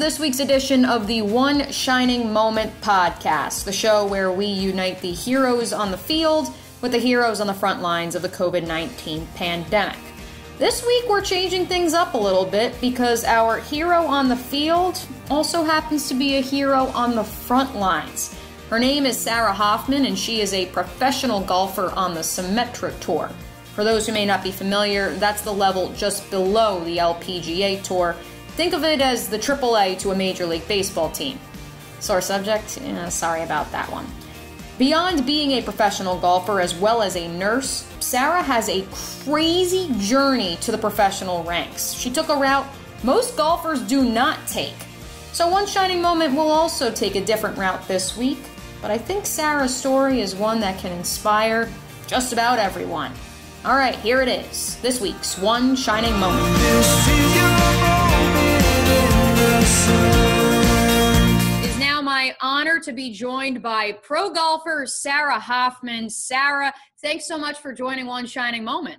this week's edition of the One Shining Moment podcast, the show where we unite the heroes on the field with the heroes on the front lines of the COVID 19 pandemic. This week, we're changing things up a little bit because our hero on the field also happens to be a hero on the front lines. Her name is Sarah Hoffman, and she is a professional golfer on the Symetra Tour. For those who may not be familiar, that's the level just below the LPGA Tour. Think of it as the AAA to a Major League Baseball team. Sore subject? Yeah, sorry about that one. Beyond being a professional golfer as well as a nurse, Sarah has a crazy journey to the professional ranks. She took a route most golfers do not take. So, one shining moment will also take a different route this week, but I think Sarah's story is one that can inspire just about everyone. All right, here it is this week's One Shining Moment. Honor to be joined by pro golfer Sarah Hoffman. Sarah, thanks so much for joining One Shining Moment.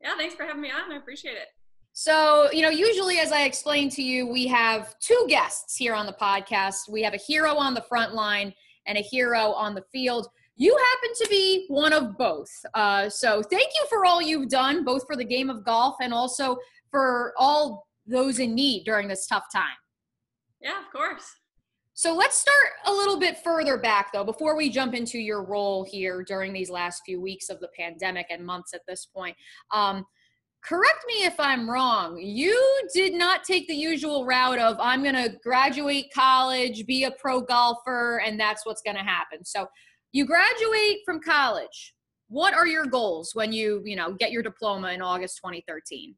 Yeah, thanks for having me on. I appreciate it. So, you know, usually, as I explained to you, we have two guests here on the podcast. We have a hero on the front line and a hero on the field. You happen to be one of both. Uh, so, thank you for all you've done, both for the game of golf and also for all those in need during this tough time. Yeah, of course. So let's start a little bit further back, though, before we jump into your role here during these last few weeks of the pandemic and months at this point. Um, correct me if I'm wrong. You did not take the usual route of I'm going to graduate college, be a pro golfer, and that's what's going to happen. So you graduate from college. What are your goals when you, you know, get your diploma in August 2013?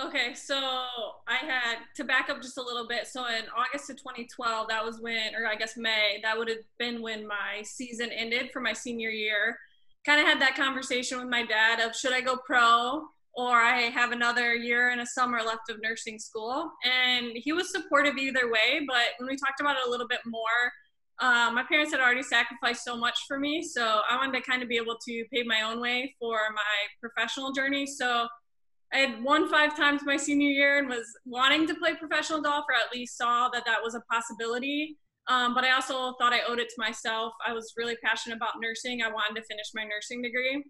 Okay, so I had to back up just a little bit. So in August of 2012, that was when, or I guess May, that would have been when my season ended for my senior year. Kind of had that conversation with my dad of should I go pro or I have another year and a summer left of nursing school. And he was supportive either way, but when we talked about it a little bit more, uh, my parents had already sacrificed so much for me. So I wanted to kind of be able to pave my own way for my professional journey. So I had won five times my senior year and was wanting to play professional golf, or at least saw that that was a possibility. Um, but I also thought I owed it to myself. I was really passionate about nursing. I wanted to finish my nursing degree.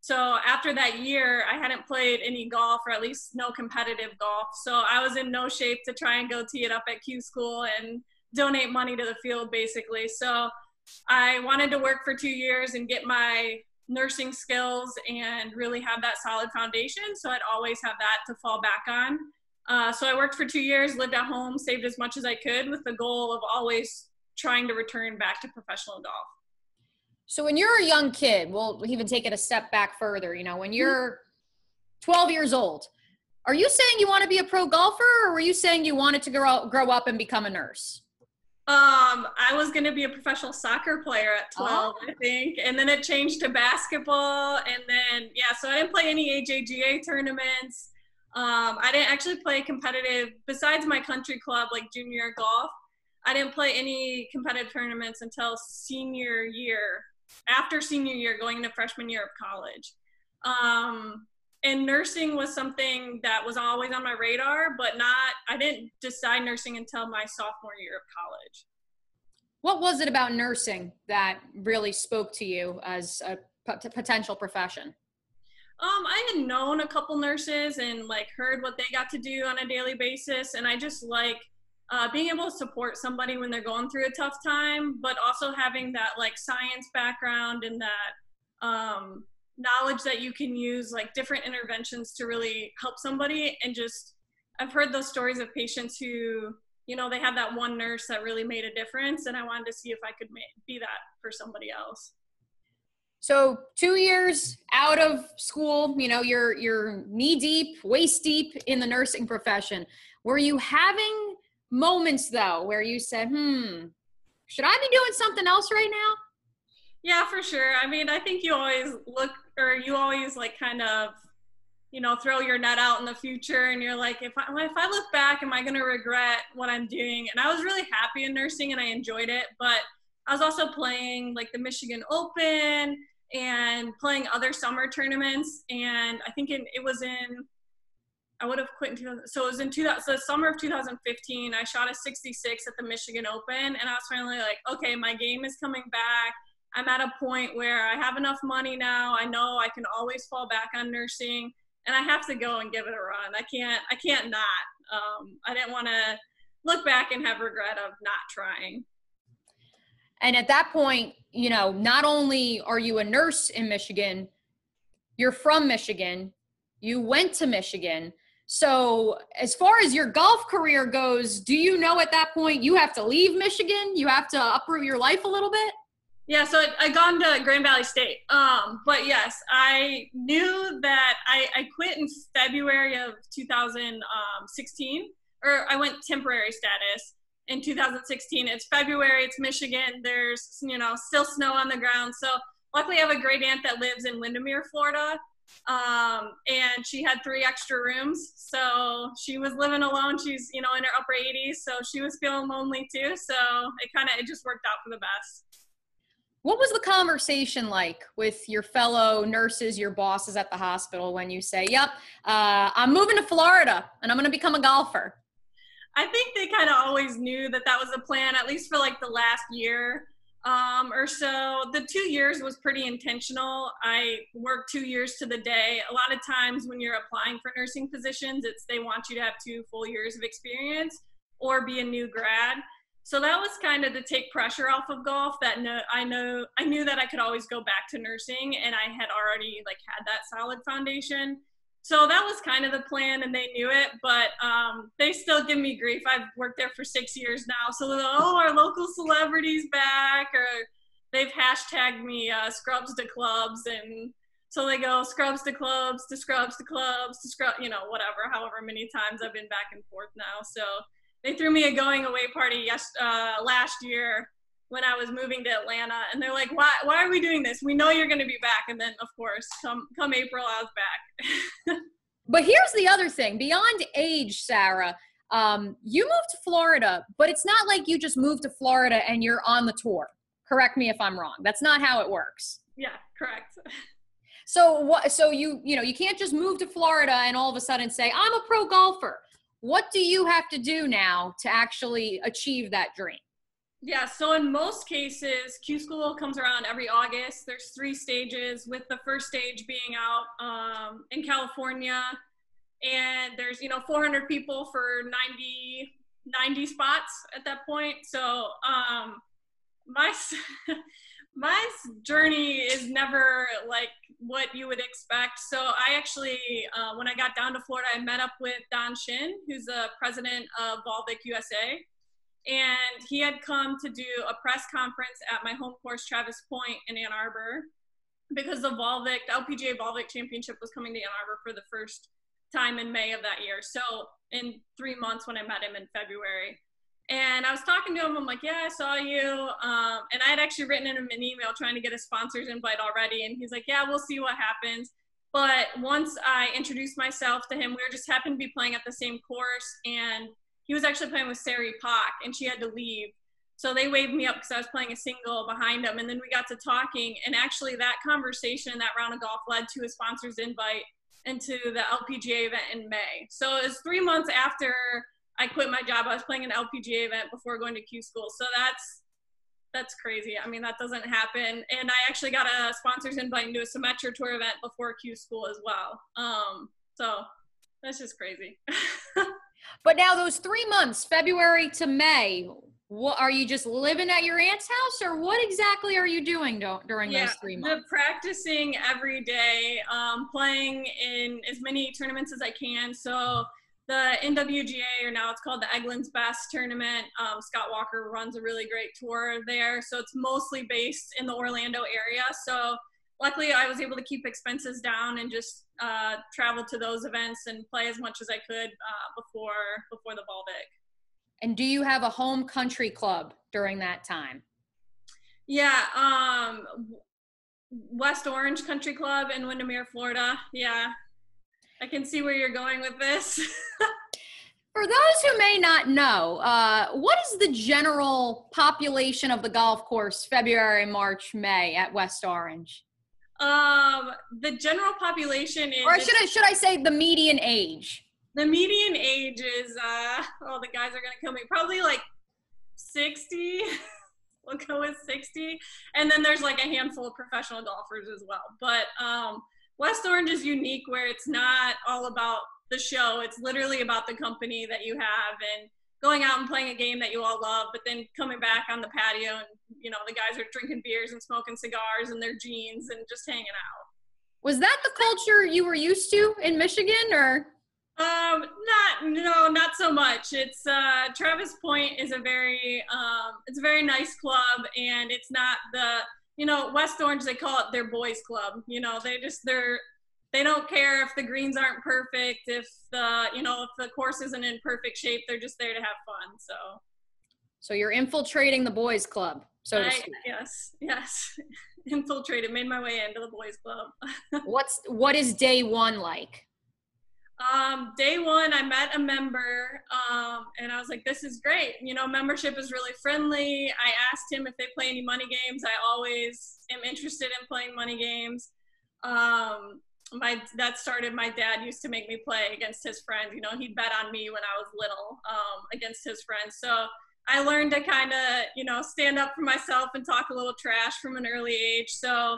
So after that year, I hadn't played any golf, or at least no competitive golf. So I was in no shape to try and go tee it up at Q school and donate money to the field, basically. So I wanted to work for two years and get my nursing skills and really have that solid foundation. So I'd always have that to fall back on. Uh, so I worked for two years, lived at home, saved as much as I could with the goal of always trying to return back to professional golf. So when you're a young kid, we'll even take it a step back further. You know, when you're 12 years old, are you saying you want to be a pro golfer or were you saying you wanted to grow, grow up and become a nurse? Um, I was going to be a professional soccer player at 12, oh. I think. And then it changed to basketball. And then, yeah, so I didn't play any AJGA tournaments. Um, I didn't actually play competitive, besides my country club, like junior golf. I didn't play any competitive tournaments until senior year, after senior year, going into freshman year of college. Um, and nursing was something that was always on my radar, but not, I didn't decide nursing until my sophomore year of college. What was it about nursing that really spoke to you as a p- potential profession? Um, I had known a couple nurses and like heard what they got to do on a daily basis, and I just like uh, being able to support somebody when they're going through a tough time, but also having that like science background and that um, knowledge that you can use like different interventions to really help somebody. And just i've heard those stories of patients who you know they have that one nurse that really made a difference and i wanted to see if i could be that for somebody else. So two years out of school you know you're you're knee deep waist deep in the nursing profession. Were you having moments though where you said hmm should i be doing something else right now? Yeah, for sure. I mean, I think you always look or you always like kind of you know throw your net out in the future and you're like if I, if I look back am i going to regret what i'm doing and i was really happy in nursing and i enjoyed it but i was also playing like the michigan open and playing other summer tournaments and i think in, it was in I would have quit in 2000. So it was in 2000. So the summer of 2015, I shot a 66 at the Michigan Open, and I was finally like, okay, my game is coming back. I'm at a point where I have enough money now. I know I can always fall back on nursing, and I have to go and give it a run. I can't. I can't not. Um, I didn't want to look back and have regret of not trying. And at that point, you know, not only are you a nurse in Michigan, you're from Michigan, you went to Michigan. So, as far as your golf career goes, do you know at that point you have to leave Michigan? You have to uproot your life a little bit? Yeah, so I gone to Grand Valley State. Um, but yes, I knew that I, I quit in February of 2016, or I went temporary status in 2016. It's February, it's Michigan. There's, you know, still snow on the ground. So luckily I have a great aunt that lives in Windermere, Florida. Um, and she had three extra rooms. So she was living alone. She's, you know, in her upper 80s. So she was feeling lonely too. So it kind of, it just worked out for the best. What was the conversation like with your fellow nurses, your bosses at the hospital when you say, Yep, uh, I'm moving to Florida and I'm going to become a golfer? I think they kind of always knew that that was the plan, at least for like the last year um, or so. The two years was pretty intentional. I worked two years to the day. A lot of times when you're applying for nursing positions, it's they want you to have two full years of experience or be a new grad. So that was kind of to take pressure off of golf. That no, I know I knew that I could always go back to nursing, and I had already like had that solid foundation. So that was kind of the plan, and they knew it. But um, they still give me grief. I've worked there for six years now, so oh, our local celebrities back, or they've hashtagged me uh, scrubs to clubs, and so they go scrubs to clubs to scrubs to clubs to scrub, you know, whatever. However many times I've been back and forth now, so they threw me a going away party yes uh, last year when I was moving to Atlanta, and they're like, "Why? Why are we doing this? We know you're going to be back." And then, of course, come come April, I was back. but here's the other thing: beyond age, Sarah, um, you moved to Florida, but it's not like you just moved to Florida and you're on the tour. Correct me if I'm wrong. That's not how it works. Yeah, correct. So what? So you you know you can't just move to Florida and all of a sudden say I'm a pro golfer what do you have to do now to actually achieve that dream? Yeah, so in most cases, Q School comes around every August. There's three stages, with the first stage being out um, in California. And there's, you know, 400 people for 90, 90 spots at that point. So um, my, my journey is never like what you would expect. So I actually, uh, when I got down to Florida, I met up with Don Shin, who's the president of Volvik USA. And he had come to do a press conference at my home course, Travis Pointe in Ann Arbor, because the Volvik, the LPGA Volvik Championship was coming to Ann Arbor for the first time in May of that year. So in three months when I met him in February. And I was talking to him. I'm like, yeah, I saw you. Um, and I had actually written him an email trying to get a sponsors invite already. And he's like, yeah, we'll see what happens. But once I introduced myself to him, we were just happened to be playing at the same course. And he was actually playing with Se Ri Pak, and she had to leave. So they waved me up because I was playing a single behind him. And then we got to talking. And actually, that conversation, and that round of golf led to a sponsors invite into the LPGA event in May. So it was three months after I quit my job. I was playing an LPGA event before going to Q school. So that's that's crazy. I mean, that doesn't happen. And I actually got a sponsors invite into a Symetra Tour event before Q school as well. Um, so that's just crazy. but now those three months, February to May, what are you just living at your aunt's house or what exactly are you doing during yeah, those three months? The practicing every day, um, playing in as many tournaments as I can. So the NWGA, or now it's called the Eglins Best Tournament. Um, Scott Walker runs a really great tour there. So it's mostly based in the Orlando area. So luckily, I was able to keep expenses down and just uh, travel to those events and play as much as I could uh, before before the Volvik. And do you have a home country club during that time? Yeah, um, West Orange Country Club in Windermere, Florida. Yeah, I can see where you're going with this. For those who may not know, uh, what is the general population of the golf course February, March, May at West Orange? Um, the general population is. Or should I should I say the median age? The median age is, uh, oh, the guys are gonna kill me. Probably like 60. we'll go with 60. And then there's like a handful of professional golfers as well. But um, West Orange is unique where it's not all about the show. It's literally about the company that you have and going out and playing a game that you all love, but then coming back on the patio and you know the guys are drinking beers and smoking cigars in their jeans and just hanging out. Was that the culture you were used to in Michigan, or? Um, not no, not so much. It's uh, Travis Pointe is a very um, it's a very nice club, and it's not the you know West Orange they call it their boys club. You know they just they're they don't care if the greens aren't perfect, if the you know if the course isn't in perfect shape. They're just there to have fun. So. So you're infiltrating the boys club, so I, Yes, yes, infiltrated. Made my way into the boys club. What's what is day one like? Um, day one, I met a member, um, and I was like, "This is great." You know, membership is really friendly. I asked him if they play any money games. I always am interested in playing money games. Um, my that started. My dad used to make me play against his friends. You know, he'd bet on me when I was little um, against his friends. So I learned to kind of, you know, stand up for myself and talk a little trash from an early age. So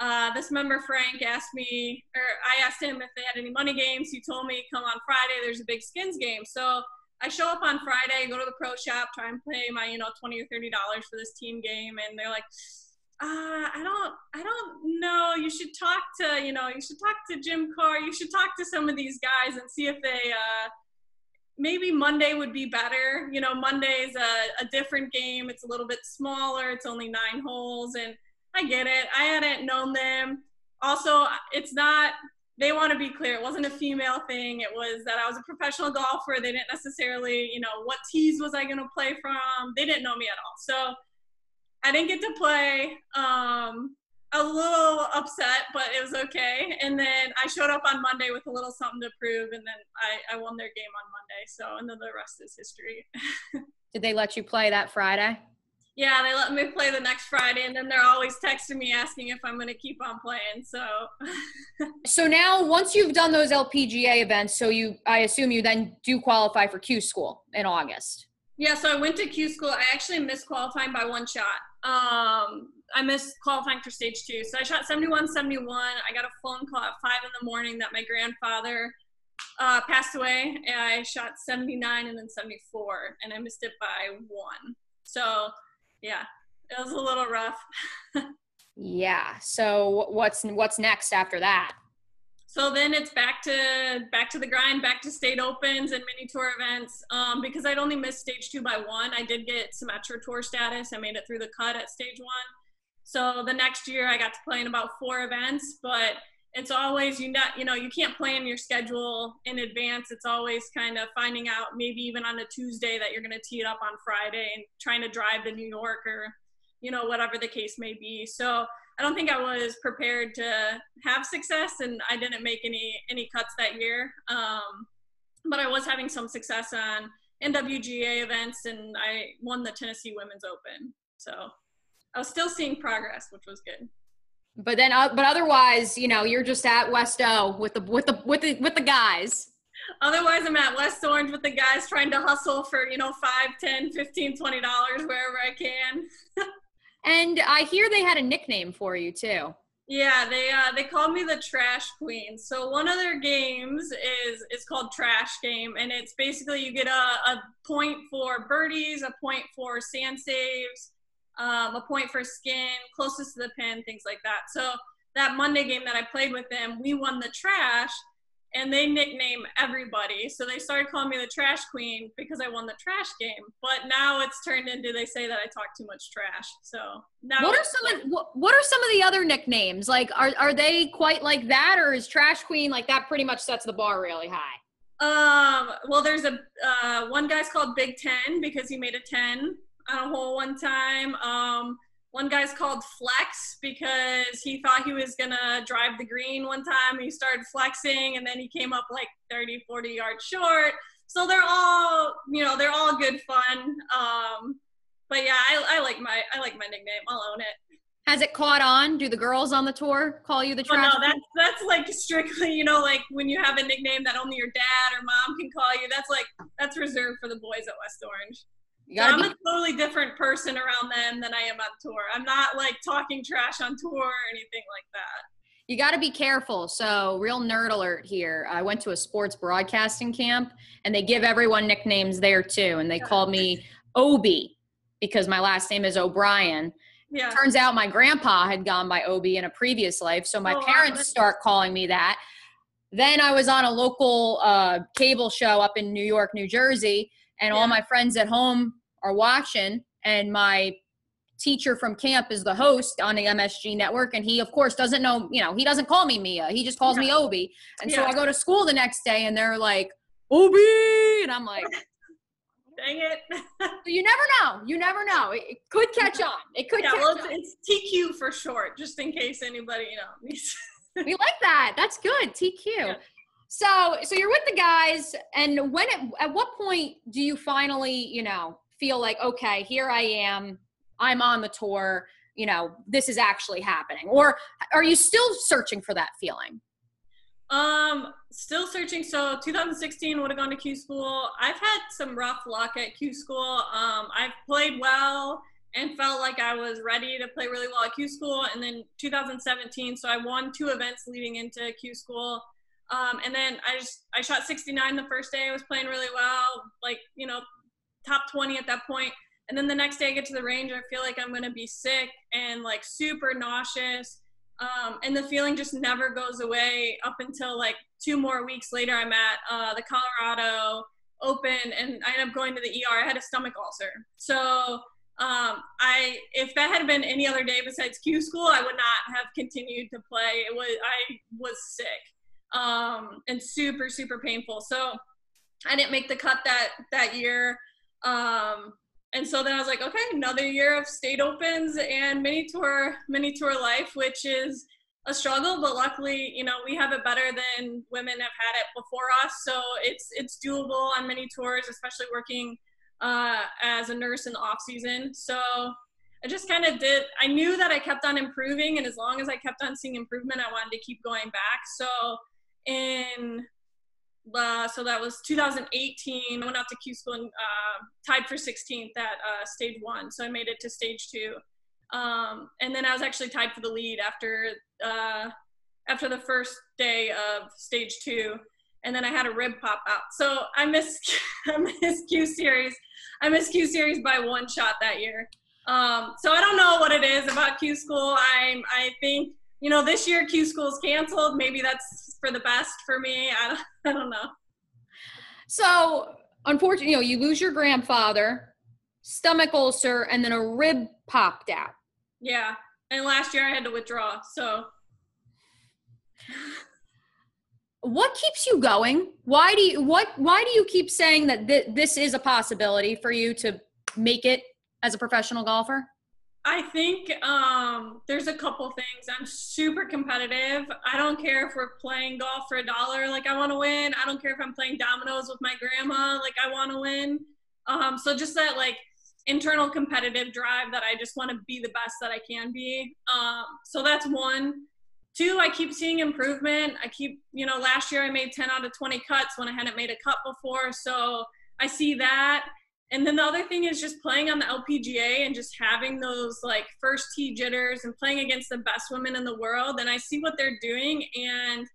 uh, this member Frank asked me, or I asked him if they had any money games. He told me, come on Friday, there's a big skins game. So I show up on Friday, go to the pro shop, try and play my, you know, 20 or $30 for this team game. And they're like, uh, I don't, I don't know. You should talk to, you know, you should talk to Jim Carr. You should talk to some of these guys and see if they, uh, maybe Monday would be better. You know, Monday's a, a different game. It's a little bit smaller. It's only nine holes and I get it. I hadn't known them. Also, it's not, they want to be clear. It wasn't a female thing. It was that I was a professional golfer. They didn't necessarily, you know, what tees was I going to play from? They didn't know me at all. So I didn't get to play. Um, a little upset, but it was okay. And then I showed up on Monday with a little something to prove, and then I, I won their game on Monday. So, and then the rest is history. Did they let you play that Friday? Yeah, they let me play the next Friday, and then they're always texting me asking if I'm going to keep on playing. So, so now once you've done those LPGA events, so you, I assume you then do qualify for Q School in August. Yeah, so I went to Q School. I actually missed qualifying by one shot. Um, I missed qualifying for stage two. So I shot 71, 71. I got a phone call at five in the morning that my grandfather uh, passed away. And I shot 79 and then 74, and I missed it by one. So yeah, it was a little rough. yeah. So what's what's next after that? So then it's back to back to the grind, back to state opens and mini tour events. Um, because I'd only missed stage two by one, I did get Symetra tour status. I made it through the cut at stage one. So the next year I got to play in about four events, but it's always you not you know you can't plan your schedule in advance. It's always kind of finding out maybe even on a tuesday that you're going to tee it up on friday and trying to drive to new york or you know whatever the case may be. So i don't think i was prepared to have success and i didn't make any any cuts that year. Um, but i was having some success on nwga events and i won the tennessee women's open. So i was still seeing progress which was good but then, uh, but otherwise, you know, you're just at West O with the with the with the with the guys. Otherwise, I'm at West Orange with the guys trying to hustle for you know five, ten, fifteen, twenty dollars wherever I can. and I hear they had a nickname for you too. Yeah, they uh, they called me the Trash Queen. So one of their games is is called Trash Game, and it's basically you get a, a point for birdies, a point for sand saves, um, a point for skin, closest to the pin, things like that. So that Monday game that I played with them, we won the trash, and they nickname everybody. So they started calling me the trash queen because I won the trash game. But now it's turned into they say that I talk too much trash. So now what are some of what, what are some of the other nicknames? Like are are they quite like that, or is trash queen like that? Pretty much sets the bar really high. Um. Well, there's a uh, one guy's called Big Ten because he made a ten on a hole one time. Um, one guy's called Flex because he thought he was gonna drive the green one time. He started flexing and then he came up like 30, 40 yards short. So they're all, you know, they're all good fun. Um, but yeah, I, I like my I like my nickname. I'll own it. Has it caught on? Do the girls on the tour call you the trash? Oh, no, that's that's like strictly, you know, like when you have a nickname that only your dad or mom can call you. That's like that's reserved for the boys at West Orange. I'm be- a totally different person around them than I am on tour. I'm not like talking trash on tour or anything like that. You got to be careful. So, real nerd alert here. I went to a sports broadcasting camp and they give everyone nicknames there too. And they called me Obi because my last name is O'Brien. Yeah. Turns out my grandpa had gone by Obi in a previous life. So my oh, parents wow. start calling me that. Then I was on a local uh, cable show up in New York, New Jersey, and yeah. all my friends at home are watching. And my teacher from camp is the host on the MSG network. And he, of course, doesn't know, you know, he doesn't call me Mia. He just calls yeah. me Obi. And so I go to school the next day and they're like, Obi. And I'm like, Dang it. you never know. You never know. It, it could catch on. It could yeah, well, it's, it's, TQ for short, just in case anybody, you know, we like that. That's good. TQ. So, so you're with the guys, and when it, at what point do you finally, you know, feel like, okay, here I am, I'm on the tour, you know, this is actually happening, or are you still searching for that feeling? Um, still searching. So 2016 would have gone to Q school. I've had some rough luck at Q school. Um, I've played well and felt like I was ready to play really well at Q school. And then 2017, so I won two events leading into Q school. Um, and then I just I shot 69 the first day. I was playing really well, like you know, top 20 at that point. And then the next day I get to the range, I feel like I'm gonna be sick and like super nauseous um, and the feeling just never goes away up until like two more weeks later. I'm at uh, the Colorado Open and I end up going to the ER. I had a stomach ulcer. So um, I, if that had been any other day besides Q school, I would not have continued to play. It was, I was sick um, and super, super painful. So I didn't make the cut that, that year. Um, and so then I was like, okay, another year of state opens and mini tour, mini tour life, which is a struggle, but luckily, you know, we have it better than women have had it before us. So it's it's doable on many tours, especially working uh, as a nurse in the off season. So I just kind of did. I knew that I kept on improving, and as long as I kept on seeing improvement, I wanted to keep going back. So in uh, so that was 2018. I went out to Q school and uh, tied for 16th at uh, stage one. So I made it to stage two. Um, and then I was actually tied for the lead after uh, after the first day of stage two. And then I had a rib pop out. So I missed I missed Q series. I missed Q series by one shot that year. Um, so I don't know what it is about Q school. I'm I think you know, this year Q school's canceled. Maybe that's for the best for me. I don't, I don't know. So, unfortunately, you know, you lose your grandfather, stomach ulcer, and then a rib popped out. Yeah. And last year I had to withdraw. So, what keeps you going? Why do you what why do you keep saying that th- this is a possibility for you to make it as a professional golfer? I think um, there's a couple things. I'm super competitive. I don't care if we're playing golf for a dollar, like I want to win. I don't care if I'm playing dominoes with my grandma, like I want to win. Um, so just that like internal competitive drive that I just want to be the best that I can be. Um, so that's one. Two, I keep seeing improvement. I keep, you know, last year I made 10 out of 20 cuts when I hadn't made a cut before. So I see that. And then the other thing is just playing on the LPGA and just having those like first tee jitters and playing against the best women in the world. And I see what they're doing. And,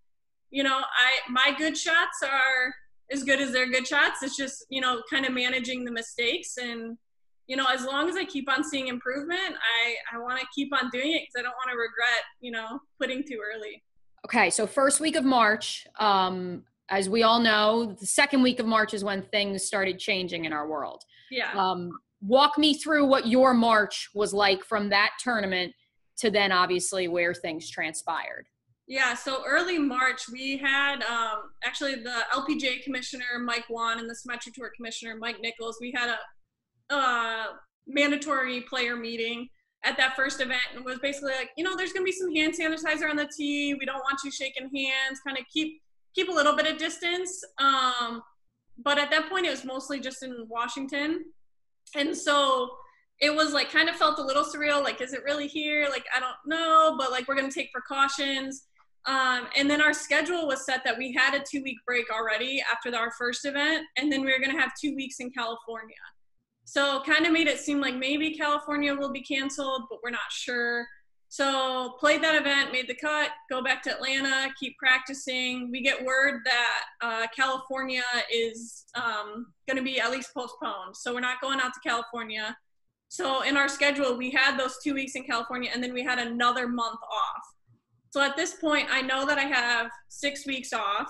you know, I, my good shots are as good as their good shots. It's just, you know, kind of managing the mistakes. And, you know, as long as I keep on seeing improvement, I, I want to keep on doing it because I don't want to regret, you know, quitting too early. Okay. So first week of March, um, as we all know, the second week of March is when things started changing in our world. Yeah. Um, walk me through what your March was like from that tournament to then obviously where things transpired. Yeah, so early March, we had um, actually the LPGA commissioner, Mike Whan, and the Symetra Tour commissioner, Mike Nichols. We had a uh, mandatory player meeting at that first event and was basically like, you know, there's going to be some hand sanitizer on the tee. We don't want you shaking hands. Kind of keep keep a little bit of distance. Um, but at that point, it was mostly just in Washington. And so it was like kind of felt a little surreal. Like, is it really here? Like, I don't know, but like we're gonna take precautions. Um, and then our schedule was set that we had a two week break already after our first event, and then we were gonna have two weeks in California. So kind of made it seem like maybe California will be canceled, but we're not sure. So played that event, made the cut, go back to Atlanta, keep practicing. We get word that uh, California is um, going to be at least postponed. So we're not going out to California. So in our schedule, we had those two weeks in California, and then we had another month off. So at this point, I know that I have six weeks off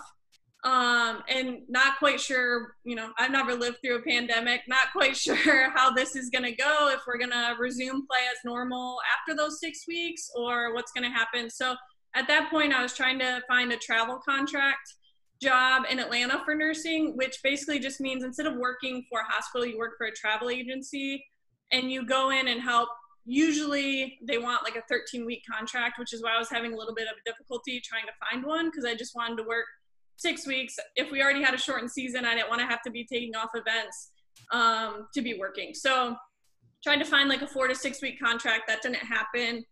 um, and not quite sure, you know, I've never lived through a pandemic, not quite sure how this is going to go, if we're going to resume play as normal after those six weeks or what's going to happen. So at that point, I was trying to find a travel contract job in Atlanta for nursing, which basically just means instead of working for a hospital, you work for a travel agency and you go in and help. Usually they want like a 13 week contract, which is why I was having a little bit of a difficulty trying to find one because I just wanted to work six weeks. If we already had a shortened season, I didn't want to have to be taking off events um, to be working. So trying to find like a four to six week contract. That didn't happen.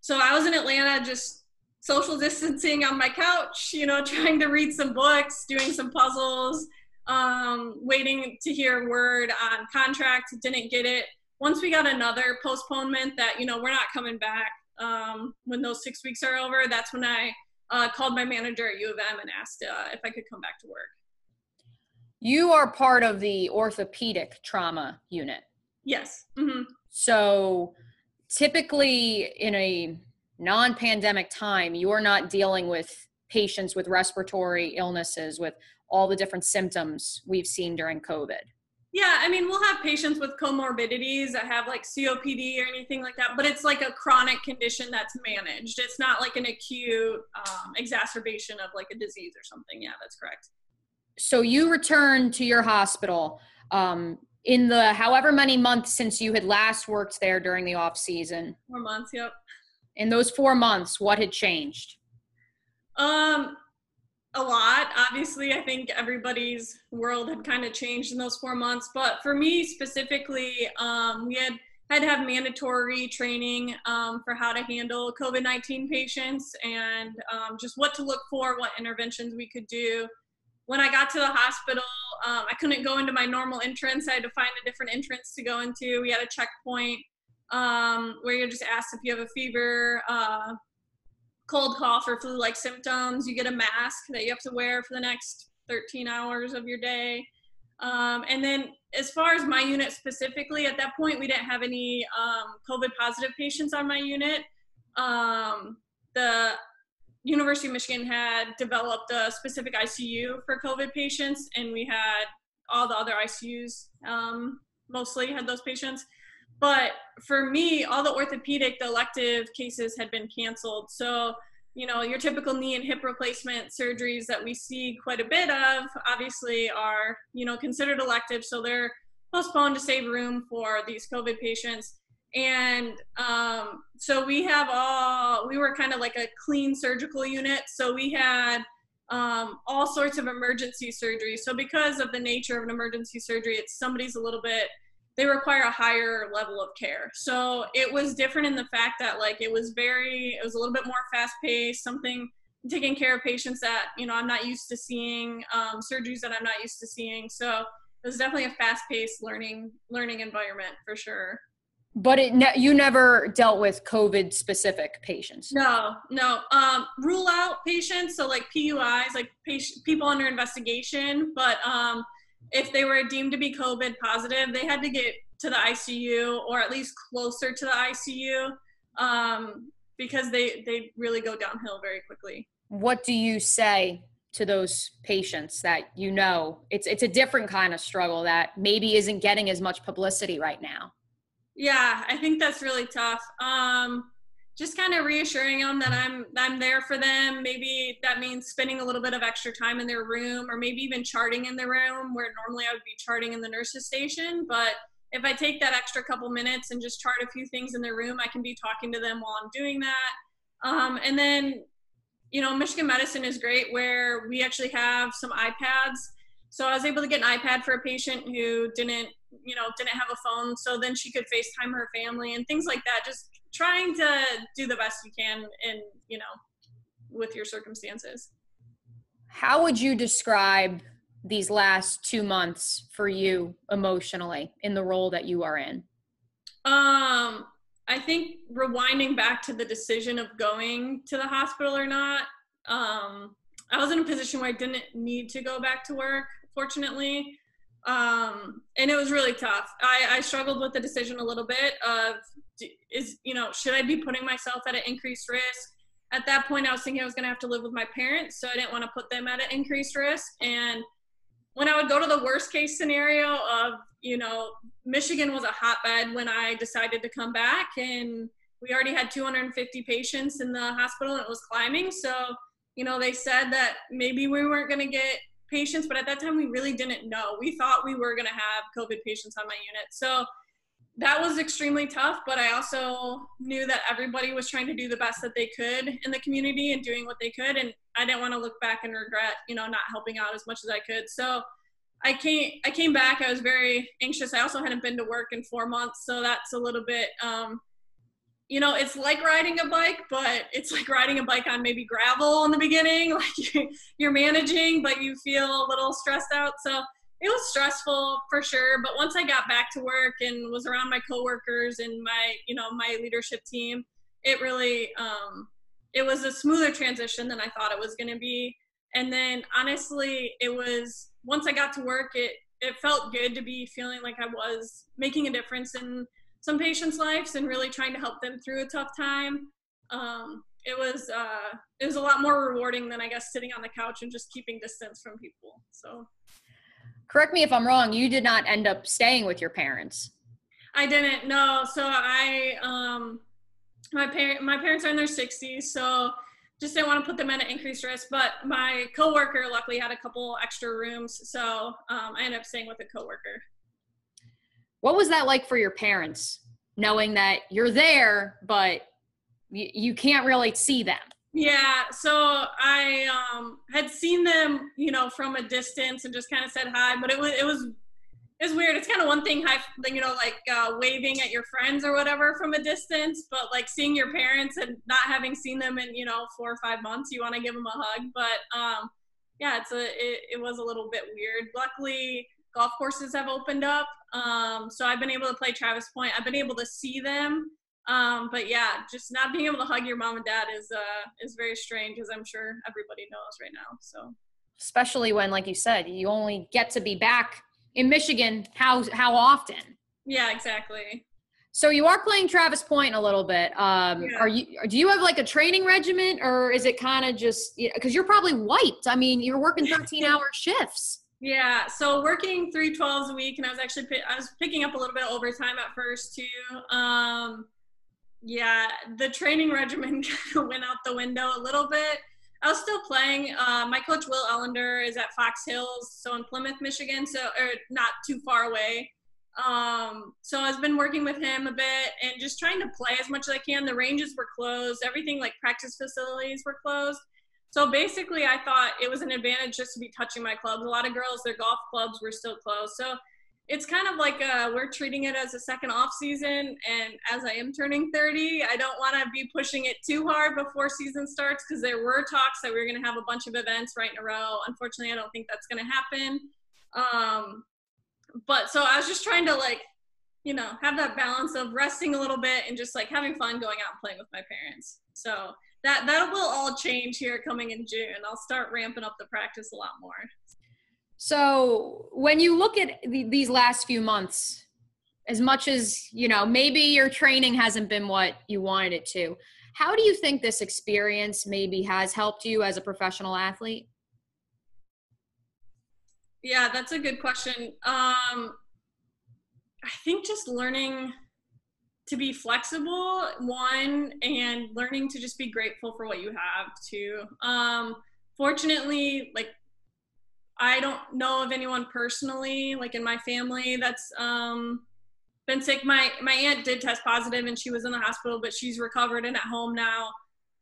So I was in Atlanta just social distancing on my couch, you know, trying to read some books, doing some puzzles, um, waiting to hear word on contract. Didn't get it. Once we got another postponement that, you know, we're not coming back um, when those six weeks are over, that's when I uh, called my manager at U of M and asked uh, if I could come back to work. You are part of the orthopedic trauma unit. Yes. Mm-hmm. So typically in a non pandemic time, you're not dealing with patients with respiratory illnesses, with all the different symptoms we've seen during COVID. Yeah, I mean, we'll have patients with comorbidities that have like COPD or anything like that, but it's like a chronic condition that's managed. It's not like an acute um, exacerbation of like a disease or something. Yeah, that's correct. So you returned to your hospital um, in the however many months since you had last worked there during the off season. Four months, yep. In those four months, what had changed? Um, a lot. Obviously, I think everybody's world had kind of changed in those four months. But for me specifically, um, we had had to have mandatory training um, for how to handle COVID 19 patients and um, just what to look for, what interventions we could do. When I got to the hospital, um, I couldn't go into my normal entrance. I had to find a different entrance to go into. We had a checkpoint um, where you're just asked if you have a fever, uh, cold cough or flu like symptoms, you get a mask that you have to wear for the next 13 hours of your day. Um, and then, as far as my unit specifically, at that point, we didn't have any um, COVID positive patients on my unit. Um, the University of Michigan had developed a specific ICU for COVID patients, and we had all the other ICUs um, mostly had those patients. But for me, all the orthopedic, the elective cases had been canceled. So, you know, your typical knee and hip replacement surgeries that we see quite a bit of obviously are, you know, considered elective. So they're postponed to save room for these COVID patients. And um, so we have all, we were kind of like a clean surgical unit. So we had um, all sorts of emergency surgery. So because of the nature of an emergency surgery, it's somebody's a little bit they require a higher level of care. So it was different in the fact that like it was very it was a little bit more fast paced, something taking care of patients that you know I'm not used to seeing, um, surgeries that I'm not used to seeing. So it was definitely a fast paced learning learning environment for sure. But it ne- you never dealt with COVID specific patients. No, no. Um, rule out patients, so like PUIs, like patient, people under investigation, but um, if they were deemed to be COVID positive, they had to get to the ICU or at least closer to the ICU um, because they, they really go downhill very quickly. What do you say to those patients that you know it's it's a different kind of struggle that maybe isn't getting as much publicity right now? Yeah, I think that's really tough. Um, just kind of reassuring them that I'm I'm there for them. Maybe that means spending a little bit of extra time in their room, or maybe even charting in the room where normally I would be charting in the nurses station. But if I take that extra couple minutes and just chart a few things in their room, I can be talking to them while I'm doing that. Um, and then, you know, Michigan Medicine is great where we actually have some iPads So I was able to get an iPad for a patient who didn't, you know, didn't have a phone. So then she could FaceTime her family and things like that. Just trying to do the best you can in, you know, with your circumstances. How would you describe these last two months for you emotionally in the role that you are in? Um, I think rewinding back to the decision of going to the hospital or not, um, I was in a position where I didn't need to go back to work, fortunately. Um, and it was really tough. I, I struggled with the decision a little bit of is, you know, should I be putting myself at an increased risk? At that point, I was thinking I was going to have to live with my parents, so I didn't want to put them at an increased risk. And when I would go to the worst case scenario of, you know, Michigan was a hotbed when I decided to come back, and we already had 250 patients in the hospital and it was climbing. So, you know, they said that maybe we weren't going to get patients, but at that time we really didn't know. We thought we were going to have COVID patients on my unit. So that was extremely tough, but I also knew that everybody was trying to do the best that they could in the community and doing what they could. And I didn't want to look back and regret, you know, not helping out as much as I could. So I came, I came back. I was very anxious. I also hadn't been to work in four months, so that's a little bit, um, you know, it's like riding a bike, but it's like riding a bike on maybe gravel in the beginning. Like you're managing, but you feel a little stressed out. So it was stressful for sure. But once I got back to work and was around my coworkers and my, you know, my leadership team, it really, um, it was a smoother transition than I thought it was going to be. And then honestly, it was once I got to work, it it felt good to be feeling like I was making a difference in some patients' lives and really trying to help them through a tough time. Um, it was uh, it was a lot more rewarding than I guess sitting on the couch and just keeping distance from people. So, correct me if I'm wrong. You did not end up staying with your parents. I didn't. No. So I um, my parent my parents are in their 60s, so just didn't want to put them at an increased risk. But my coworker luckily had a couple extra rooms, so um, I ended up staying with a coworker. What was that like for your parents, knowing that you're there, but you, you can't really see them? Yeah, so I um, had seen them, you know, from a distance and just kind of said hi, but it was it was it's weird. It's kind of one thing, hi, you know, like uh, waving at your friends or whatever from a distance, but like seeing your parents and not having seen them in, you know, four or five months, you want to give them a hug. But um, yeah, it's a it, it was a little bit weird. Luckily, golf courses have opened up, um, so I've been able to play Travis Pointe. I've been able to see them. Um, but yeah, just not being able to hug your mom and dad is uh, is very strange, as I'm sure everybody knows right now. So, especially when, like you said, you only get to be back in Michigan, how how often? Yeah, exactly. So you are playing Travis Pointe a little bit. Um, yeah. Are you? Do you have like a training regimen, or is it kind of just because you're probably wiped? I mean, you're working 13 hour shifts. Yeah, so working three twelves a week, and I was actually I was picking up a little bit overtime at first too. Um, yeah, the training regimen kind of went out the window a little bit. I was still playing. Uh, my coach Will Ellender is at Fox Hills, so in Plymouth, Michigan, so or not too far away. Um, so I've been working with him a bit and just trying to play as much as I can. The ranges were closed, everything like practice facilities were closed. So basically, I thought it was an advantage just to be touching my clubs. A lot of girls, their golf clubs were still closed. So it's kind of like uh, we're treating it as a second off season and as i am turning 30 i don't want to be pushing it too hard before season starts because there were talks that we were going to have a bunch of events right in a row unfortunately i don't think that's going to happen um, but so i was just trying to like you know have that balance of resting a little bit and just like having fun going out and playing with my parents so that that will all change here coming in june i'll start ramping up the practice a lot more so when you look at the, these last few months, as much as you know, maybe your training hasn't been what you wanted it to. How do you think this experience maybe has helped you as a professional athlete? Yeah, that's a good question. Um, I think just learning to be flexible, one, and learning to just be grateful for what you have, too Um, fortunately, like I don't know of anyone personally, like in my family, that's um, been sick. My my aunt did test positive, and she was in the hospital, but she's recovered and at home now.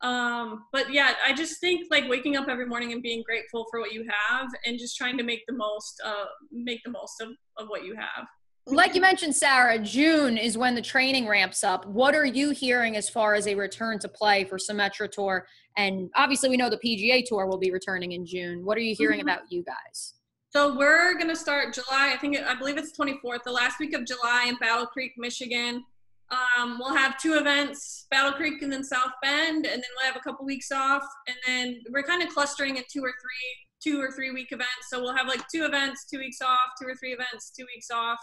Um, but yeah, I just think like waking up every morning and being grateful for what you have, and just trying to make the most, uh, make the most of, of what you have. Like you mentioned, Sarah, June is when the training ramps up. What are you hearing as far as a return to play for Symetra Tour? And obviously, we know the PGA Tour will be returning in June. What are you hearing mm-hmm. about you guys? So we're gonna start July. I think I believe it's 24th, the last week of July in Battle Creek, Michigan. Um, we'll have two events, Battle Creek and then South Bend, and then we'll have a couple weeks off. And then we're kind of clustering in two or three, two or three week events. So we'll have like two events, two weeks off, two or three events, two weeks off.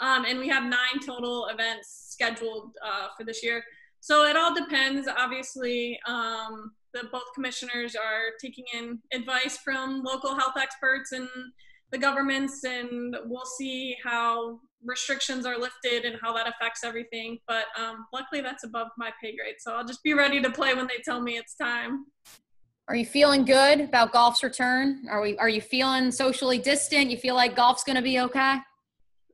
Um, and we have nine total events scheduled uh, for this year. So it all depends. Obviously, um, the both commissioners are taking in advice from local health experts and the governments, and we'll see how restrictions are lifted and how that affects everything. But um, luckily, that's above my pay grade. So I'll just be ready to play when they tell me it's time. Are you feeling good about golf's return? Are we? Are you feeling socially distant? You feel like golf's going to be okay?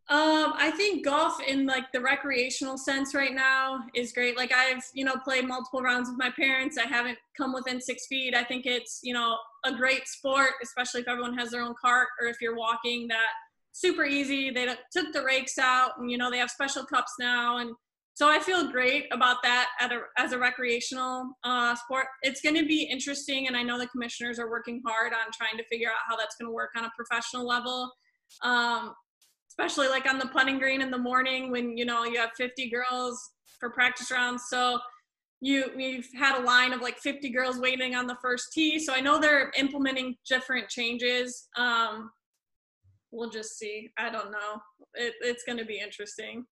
Um, I think golf in like the recreational sense right now is great. Like I've, you know, played multiple rounds with my parents. I haven't come within six feet. I think it's, you know, a great sport, especially if everyone has their own cart or if you're walking that super easy. They took the rakes out and, you know, they have special cups now. And so I feel great about that a, as a recreational uh, sport. It's going to be interesting. And I know the commissioners are working hard on trying to figure out how that's going to work on a professional level. Um, especially like on the putting green in the morning when you know you have 50 girls for practice rounds. So you we've had a line of like 50 girls waiting on the first tee. So i know they're implementing different changes. Um we'll just see. I don't know. It, it's going to be interesting.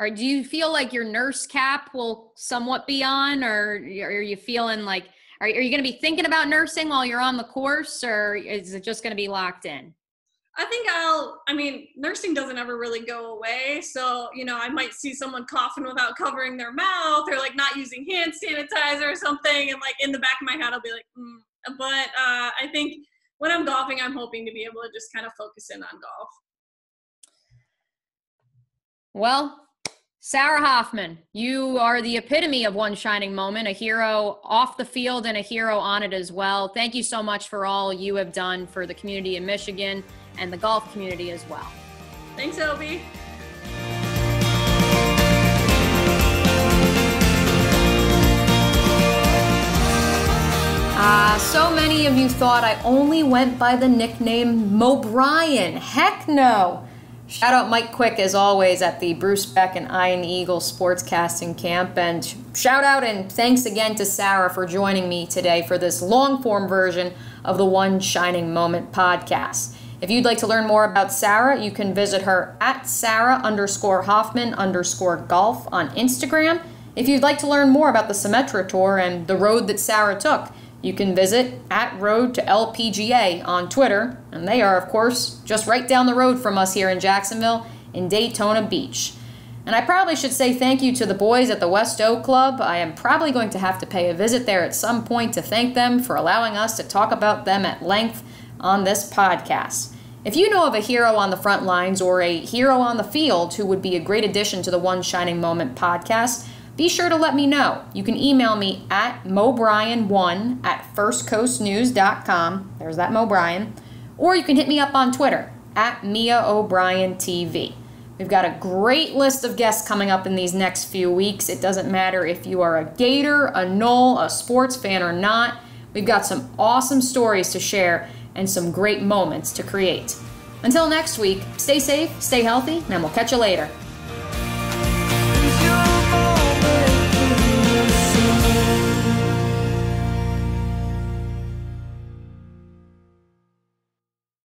Or do you feel like your nurse cap will somewhat be on? Or are you feeling like are, are you going to be thinking about nursing while you're on the course? Or is it just going to be locked in I think I'll, I mean, nursing doesn't ever really go away. So, you know, I might see someone coughing without covering their mouth or like not using hand sanitizer or something. And like in the back of my head, I'll be like, mm. but uh, I think when I'm golfing, I'm hoping to be able to just kind of focus in on golf. Well, Sarah Hoffman, you are the epitome of one shining moment, a hero off the field and a hero on it as well. Thank you so much for all you have done for the community in Michigan and the golf community as well. Thanks, Obi. Uh, so many of you thought I only went by the nickname Mo Bryan. Heck no. Shout out Mike Quick as always at the Bruce Beck and Iron Eagle Sportscasting Camp. And shout out and thanks again to Sarah for joining me today for this long form version of the One Shining Moment podcast. If you'd like to learn more about Sarah, you can visit her at Sarah underscore Hoffman underscore golf on Instagram. If you'd like to learn more about the Symetra Tour and the road that Sarah took, you can visit at Road to LPGA on Twitter, and they are, of course, just right down the road from us here in Jacksonville in Daytona Beach. And I probably should say thank you to the boys at the West Oak Club. I am probably going to have to pay a visit there at some point to thank them for allowing us to talk about them at length on this podcast. If you know of a hero on the front lines or a hero on the field who would be a great addition to the One Shining Moment podcast, be sure to let me know. You can email me at mobryan1 at firstcoastnews.com. There's that Mo Bryan. Or you can hit me up on Twitter at Mo Bryan TV. We've got a great list of guests coming up in these next few weeks. It doesn't matter if you are a Gator, a Nole, a sports fan, or not. We've got some awesome stories to share and some great moments to create. Until next week, stay safe, stay healthy, and we'll catch you later.